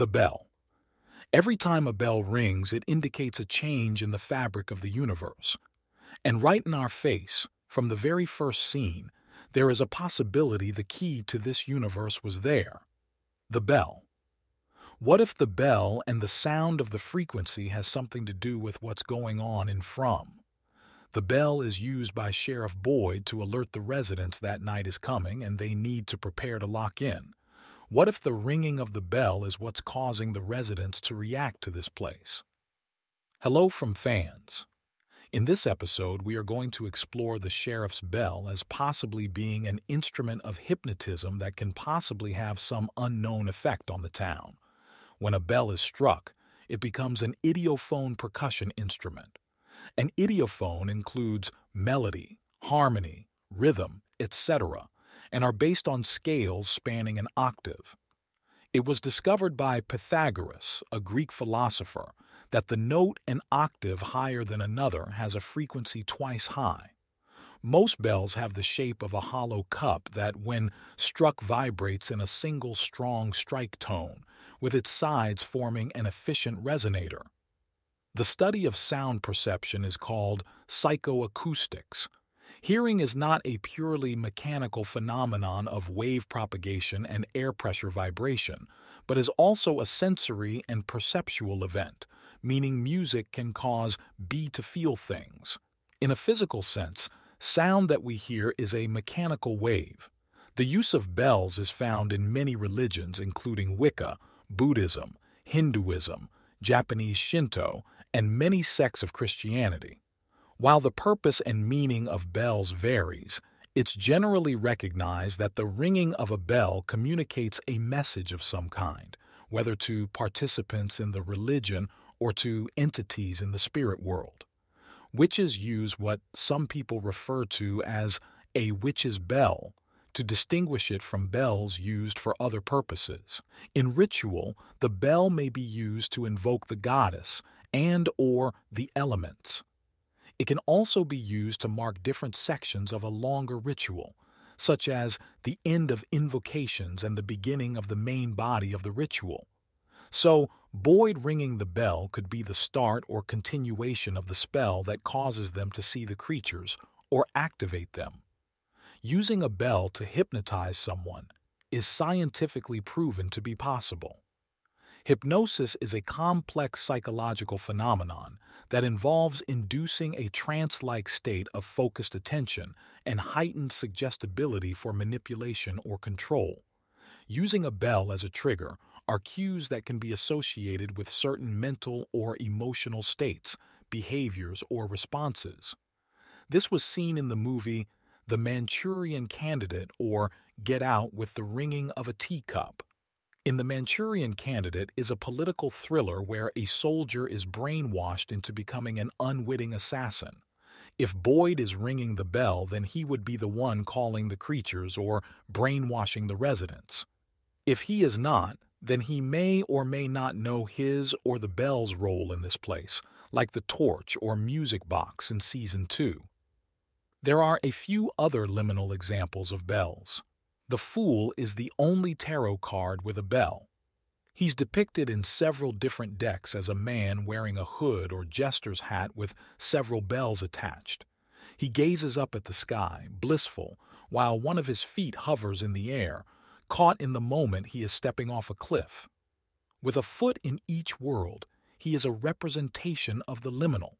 The bell. Every time a bell rings, it indicates a change in the fabric of the universe. And right in our face, from the very first scene, there is a possibility the key to this universe was there. The bell. What if the bell and the sound of the frequency has something to do with what's going on in From? The bell is used by Sheriff Boyd to alert the residents that night is coming and they need to prepare to lock in. What if the ringing of the bell is what's causing the residents to react to this place? Hello from fans. In this episode, we are going to explore the sheriff's bell as possibly being an instrument of hypnotism that can possibly have some unknown effect on the town. When a bell is struck, it becomes an idiophone percussion instrument. An idiophone includes melody, harmony, rhythm, etc and are based on scales spanning an octave. It was discovered by Pythagoras, a Greek philosopher, that the note an octave higher than another has a frequency twice high. Most bells have the shape of a hollow cup that, when struck, vibrates in a single strong strike tone, with its sides forming an efficient resonator. The study of sound perception is called psychoacoustics, Hearing is not a purely mechanical phenomenon of wave propagation and air pressure vibration, but is also a sensory and perceptual event, meaning music can cause be to feel things. In a physical sense, sound that we hear is a mechanical wave. The use of bells is found in many religions, including Wicca, Buddhism, Hinduism, Japanese Shinto, and many sects of Christianity. While the purpose and meaning of bells varies, it's generally recognized that the ringing of a bell communicates a message of some kind, whether to participants in the religion or to entities in the spirit world. Witches use what some people refer to as a witch's bell to distinguish it from bells used for other purposes. In ritual, the bell may be used to invoke the goddess and or the elements. It can also be used to mark different sections of a longer ritual, such as the end of invocations and the beginning of the main body of the ritual. So, Boyd ringing the bell could be the start or continuation of the spell that causes them to see the creatures or activate them. Using a bell to hypnotize someone is scientifically proven to be possible. Hypnosis is a complex psychological phenomenon that involves inducing a trance-like state of focused attention and heightened suggestibility for manipulation or control. Using a bell as a trigger are cues that can be associated with certain mental or emotional states, behaviors, or responses. This was seen in the movie The Manchurian Candidate or Get Out with the Ringing of a Teacup. In The Manchurian Candidate is a political thriller where a soldier is brainwashed into becoming an unwitting assassin. If Boyd is ringing the bell, then he would be the one calling the creatures or brainwashing the residents. If he is not, then he may or may not know his or the bell's role in this place, like the torch or music box in Season 2. There are a few other liminal examples of bells. The Fool is the only tarot card with a bell. He's depicted in several different decks as a man wearing a hood or jester's hat with several bells attached. He gazes up at the sky, blissful, while one of his feet hovers in the air, caught in the moment he is stepping off a cliff. With a foot in each world, he is a representation of the liminal.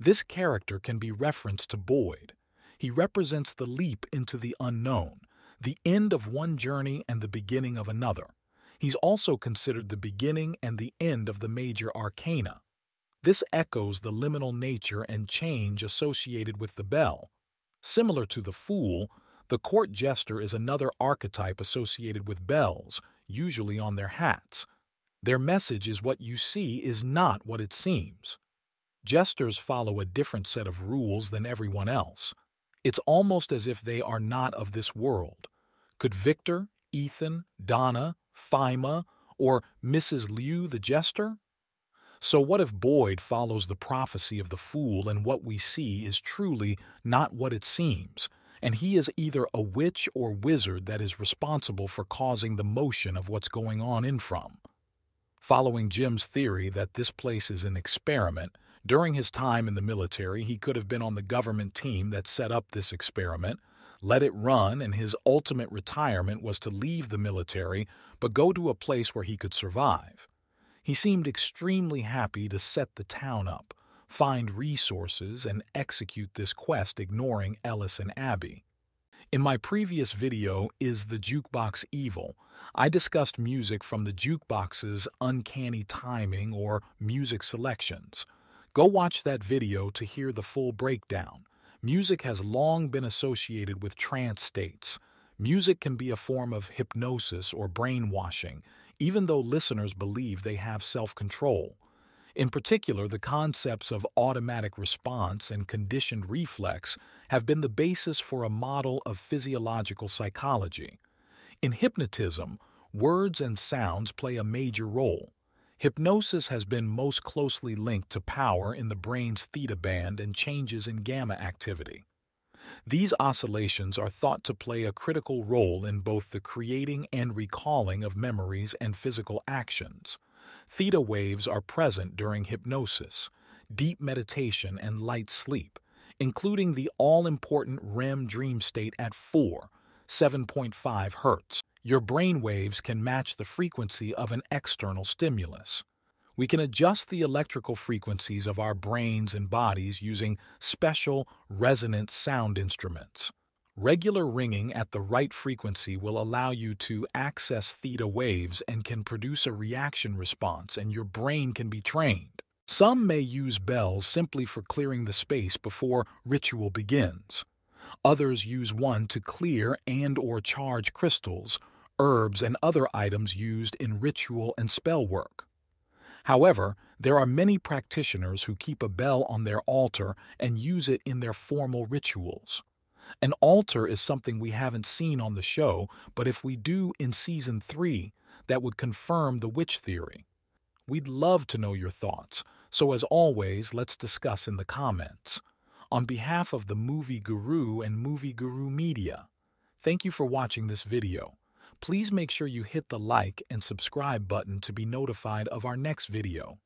This character can be referenced to Boyd. He represents the leap into the unknown, the end of one journey and the beginning of another. He's also considered the beginning and the end of the major arcana. This echoes the liminal nature and change associated with the bell. Similar to the fool, the court jester is another archetype associated with bells, usually on their hats. Their message is what you see is not what it seems. Jesters follow a different set of rules than everyone else. It's almost as if they are not of this world. Could Victor, Ethan, Donna, Fima, or Mrs. Liu the jester? So what if Boyd follows the prophecy of the fool and what we see is truly not what it seems, and he is either a witch or wizard that is responsible for causing the motion of what's going on in from? Following Jim's theory that this place is an experiment, during his time in the military, he could have been on the government team that set up this experiment, let it run, and his ultimate retirement was to leave the military but go to a place where he could survive. He seemed extremely happy to set the town up, find resources, and execute this quest ignoring Ellis and Abby. In my previous video, Is the Jukebox Evil?, I discussed music from the jukebox's uncanny timing or music selections. Go watch that video to hear the full breakdown. Music has long been associated with trance states. Music can be a form of hypnosis or brainwashing, even though listeners believe they have self-control. In particular, the concepts of automatic response and conditioned reflex have been the basis for a model of physiological psychology. In hypnotism, words and sounds play a major role. Hypnosis has been most closely linked to power in the brain's theta band and changes in gamma activity. These oscillations are thought to play a critical role in both the creating and recalling of memories and physical actions. Theta waves are present during hypnosis, deep meditation, and light sleep, including the all-important REM dream state at 4, 7.5 Hz your brain waves can match the frequency of an external stimulus. We can adjust the electrical frequencies of our brains and bodies using special resonant sound instruments. Regular ringing at the right frequency will allow you to access theta waves and can produce a reaction response and your brain can be trained. Some may use bells simply for clearing the space before ritual begins. Others use one to clear and or charge crystals herbs, and other items used in ritual and spell work. However, there are many practitioners who keep a bell on their altar and use it in their formal rituals. An altar is something we haven't seen on the show, but if we do in season 3, that would confirm the witch theory. We'd love to know your thoughts, so as always, let's discuss in the comments. On behalf of the Movie Guru and Movie Guru Media, thank you for watching this video. Please make sure you hit the like and subscribe button to be notified of our next video.